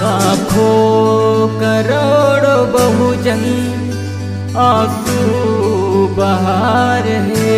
लाखों करोड़ों बहुजन आँसू बहा रहे